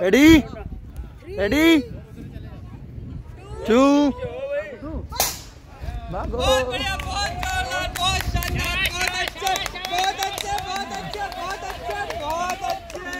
ready? Ready? Two. बहुत बहुत जोरदार बहुत शानदार बहुत अच्छे बहुत अच्छे।